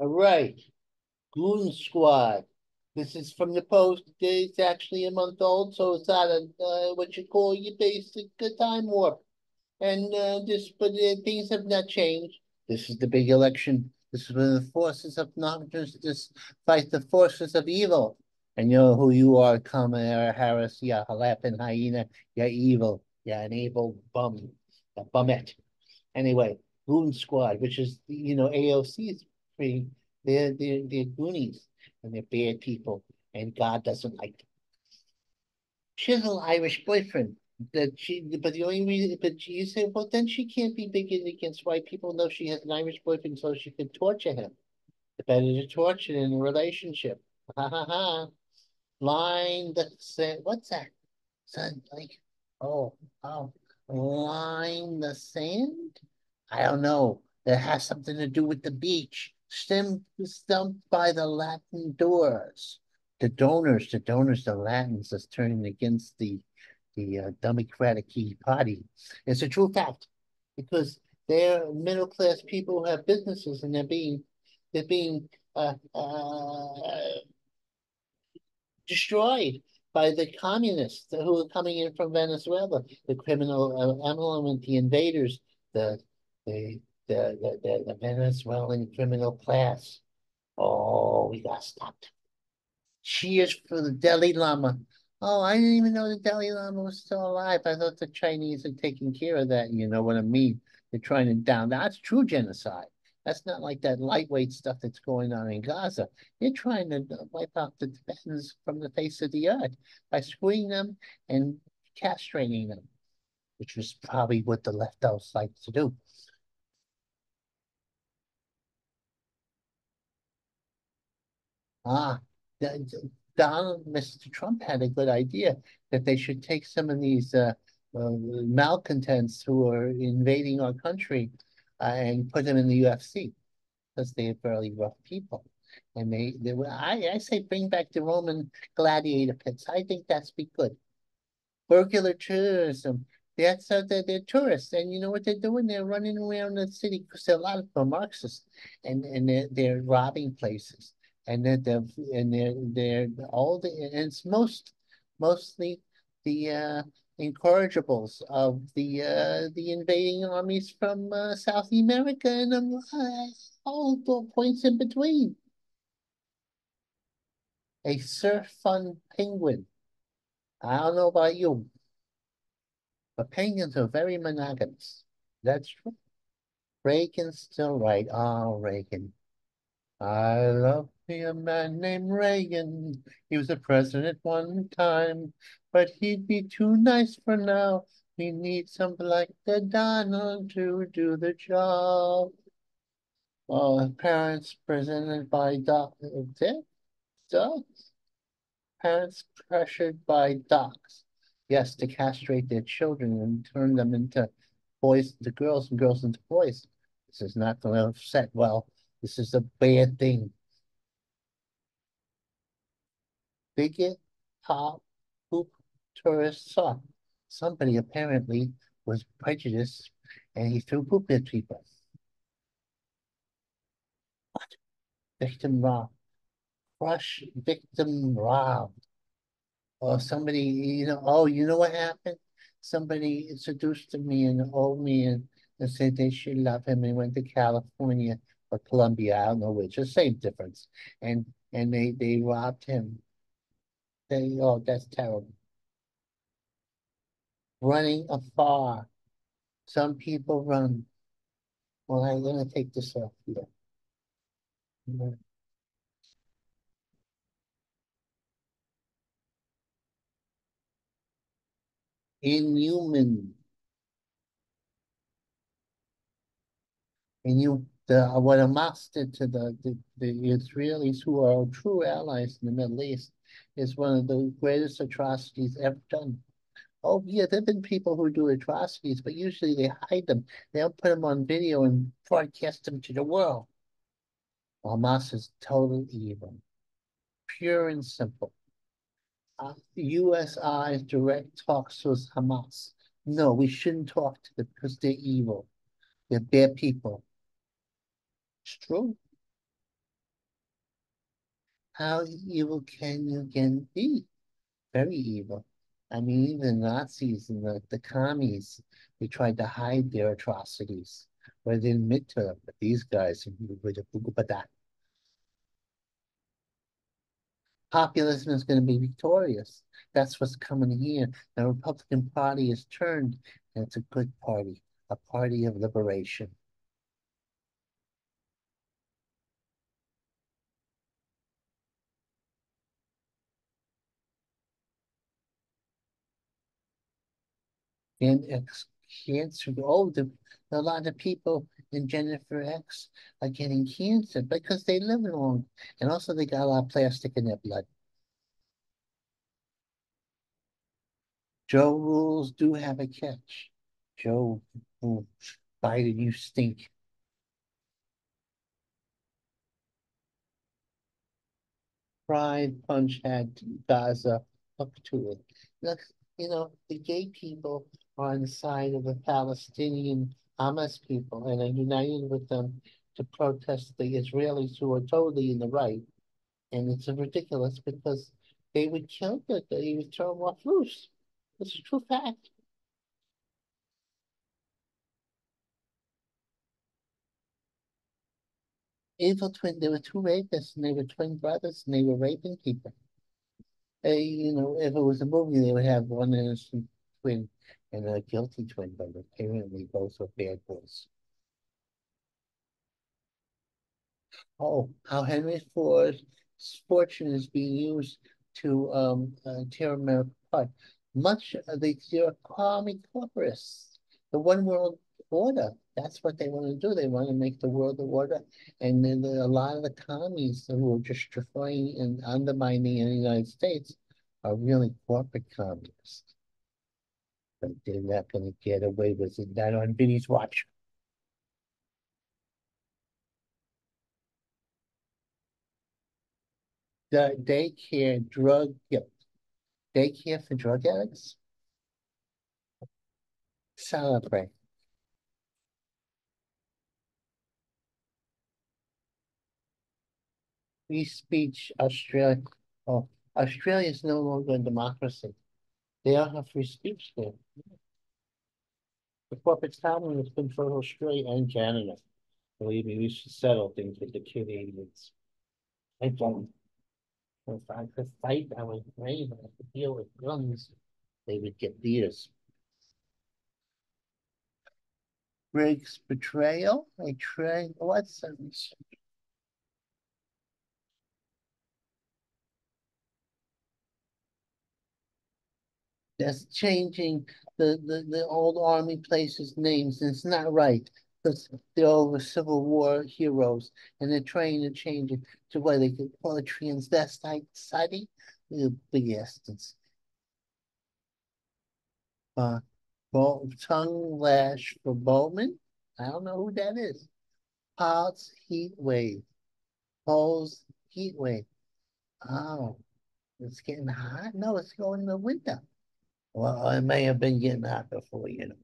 All right. Goon Squad. This is from the Post. It's actually a month old, so it's not a uh, what you call your basic uh, time warp. And uh, this, but uh, things have not changed. This is the big election. This is when the forces of non-justice fight the forces of evil. And you know who you are, Kamala Harris. Yeah, laughing hyena. You're evil. You're an evil bum. A bumette. Anyway, Goon Squad, which is you know AOC's pretty. They're they're they're goonies and they're bad people, and God doesn't like them. She has an Irish boyfriend that she, but the only reason, but you say, well, then she can't be bigoted against white people. No, she has an Irish boyfriend, so she could torture him. The better to torture in a relationship. Ha ha ha. Line the sand. What's that? Son, like, oh, oh, line the sand? I don't know. That has something to do with the beach. Stumped by the Latin doors. The donors, the donors, the Latins is turning against the the uh, Democratic Party. It's a true fact because they're middle class people who have businesses and they're being they're being uh, uh, destroyed by the communists who are coming in from Venezuela, the criminal uh, element, the invaders, the the the, the, the, the Venezuelan criminal class. Oh, we got stopped. Cheers for the Dalai Lama. Oh, I didn't even know the Dalai Lama was still alive. I thought the Chinese had taken care of that. You know what I mean? They're trying to down. That's true genocide. That's not like that lightweight stuff that's going on in Gaza. They're trying to wipe out the Tibetans from the face of the earth by screwing them and castrating them, which was probably what the left leftos like to do. Ah, Donald, Mr. Trump had a good idea that they should take some of these uh, uh, malcontents who are invading our country uh, and put them in the UFC because they're fairly rough people. And they, they were, I, I say bring back the Roman gladiator pits. I think that's be good. Burglar tourism. That's uh, they're, they're tourists, and you know what they're doing? They're running around the city because a lot of them are Marxists, and and they're, they're robbing places and then the and they're they're all the and it's most mostly the uh incorrigibles of the uh the invading armies from uh, South America and um, uh, all the points in between. A surf fun penguin. I don't know about you, but penguins are very monogamous. That's true. Reagan's still right. Oh, Reagan. I love a man named Reagan. He was a president one time, but he'd be too nice for now. We need somebody like the Donald to do the job. Well, parents presented by doc, docs. Parents pressured by docs, yes, to castrate their children and turn them into boys to girls and girls into boys. This is not going to set well this is a bad thing. Bigot, top, poop, tourist saw. Somebody apparently was prejudiced and he threw poop at people. What? Victim robbed. Crush victim robbed. Or somebody, you know, oh, you know what happened? Somebody introduced me and old me and, and said they should love him and went to California or Columbia, I don't know which, the same difference. And and they they robbed him. They oh that's terrible. Running afar. Some people run. Well, I'm gonna take this off here. Inhuman. And you the what did to the, the, the Israelis who are true allies in the Middle East is one of the greatest atrocities ever done. Oh yeah, there've been people who do atrocities, but usually they hide them. They don't put them on video and broadcast them to the world. Hamas is total evil, pure and simple. Uh, U.S. eyes direct talks with Hamas. No, we shouldn't talk to them because they're evil. They're bad people. It's true. How evil can you can be? Very evil. I mean, even the Nazis and the, the commies, they tried to hide their atrocities, or they admit to them. But these guys, populism is going to be victorious. That's what's coming here. The Republican Party is turned, and it's a good party, a party of liberation. And cancer, oh, the, a lot of people in Jennifer X are getting cancer because they live long, and also they got a lot of plastic in their blood. Joe rules do have a catch. Joe, oh, Biden, you stink. Pride punch had Gaza up to it. Look, you know, the gay people on the side of the Palestinian Hamas people and are united with them to protest the Israelis who are totally in the right. And it's ridiculous because they would kill them, they would throw them off loose. It's a true fact. Evil twin, there were two rapists and they were twin brothers and they were raping people. Hey, you know, if it was a movie, they would have one innocent twin and a guilty twin, brother. apparently both are bad boys. Oh, how Henry Ford's fortune is being used to um, uh, tear America apart. Much of the economic corporates, the one world order, that's what they want to do. They want to make the world the order. And then a lot of the commies who are just destroying and undermining in the United States are really corporate communists they're not going to get away with it. Not on Vinnie's watch. The daycare drug guilt. Daycare for drug addicts? Celebrate. Free speech, Australia. Oh, Australia is no longer a democracy. They don't have free speech there. The corporate family has been for Australia and Canada. Believe me, we should settle things with the Canadians. I don't. If I could fight, I would brave. I could deal with guns. They would get beers. Briggs betrayal. A tray. What sentence? That's changing the, the, the old army places' names, and it's not right because they're all the Civil War heroes, and they're trying to change it to what they could call a transvestite society. Big bastards. Uh, tongue lash for Bowman. I don't know who that is. Pulse heat wave. Pulse heat wave. Oh, it's getting hot. No, it's going in the winter. Well, I may have been getting hot before, you know.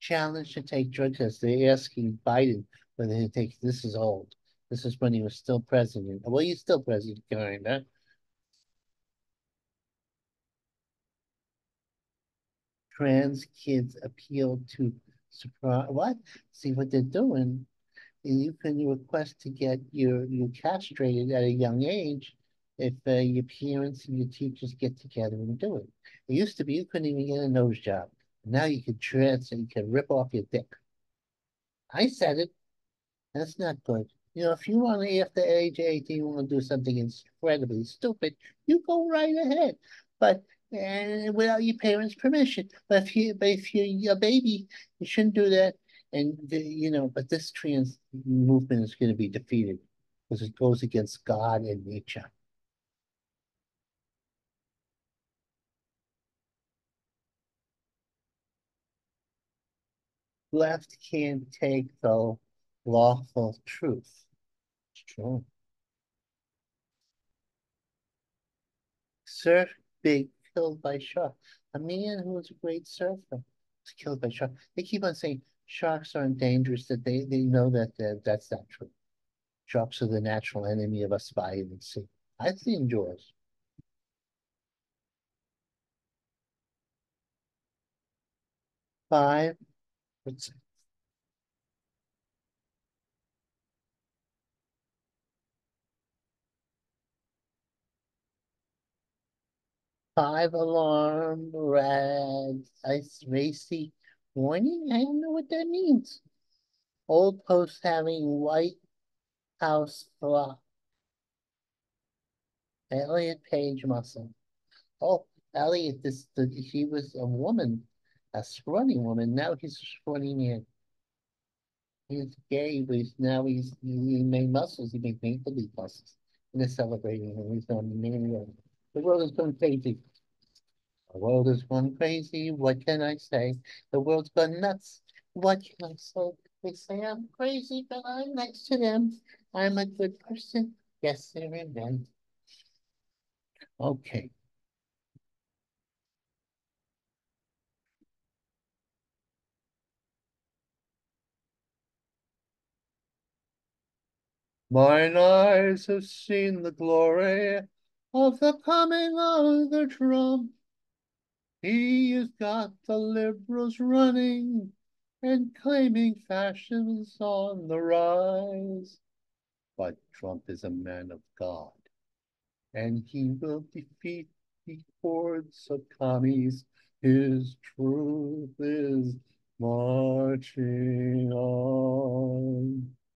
Challenge to take drug tests. They're asking Biden whether he takes, this is old. This is when he was still president. Well, he's still president, kind of. Trans kids appeal to surprise. What? See what they're doing. You can request to get your you castrated at a young age if uh, your parents and your teachers get together and do it. It used to be you couldn't even get a nose job. Now you can trans and you can rip off your dick. I said it. That's not good. You know, if you want to, after age 18, you want to do something incredibly stupid, you go right ahead. But and without your parents' permission. But if you, but if you're a baby, you shouldn't do that. And the, you know, but this trans movement is going to be defeated because it goes against God and nature. Left can't take the lawful truth. True. Surf big killed by shark. A man who was a great surfer was killed by shark. They keep on saying sharks aren't dangerous, that they, they know that, that that's not true. Sharks are the natural enemy of us by the sea. I see in Jaws. Five, see. Five alarm, red, ice racy warning. I don't know what that means. Old post having white house block. Elliot Page muscle. Oh, Elliot, this the, he was a woman, a scrawny woman. Now he's a scrawny man. He's gay, but he's, now he's he made muscles. He made make believe muscles. And they're celebrating him. He's on the main The world has gone crazy. The world has gone crazy. What can I say? The world's gone nuts. What can I say? They say I'm crazy, but I'm next to them. I'm a good person. Yes, they're in. Okay. Mine eyes have seen the glory of the coming of the Trump. He has got the liberals running and claiming fashion's on the rise. But Trump is a man of God, and he will defeat the hordes of commies. His truth is marching on.